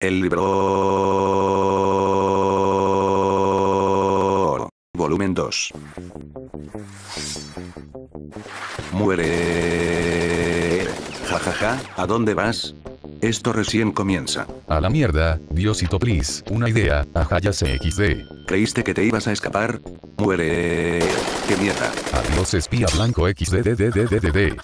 El libro. Volumen 2. Muere. Jajaja, ¿a dónde vas? Esto recién comienza. A la mierda, Diosito please, una idea, ajá ya sé XD. ¿Creíste que te ibas a escapar? Muere. ¡Qué mierda! Adiós espía blanco XDDDDDD.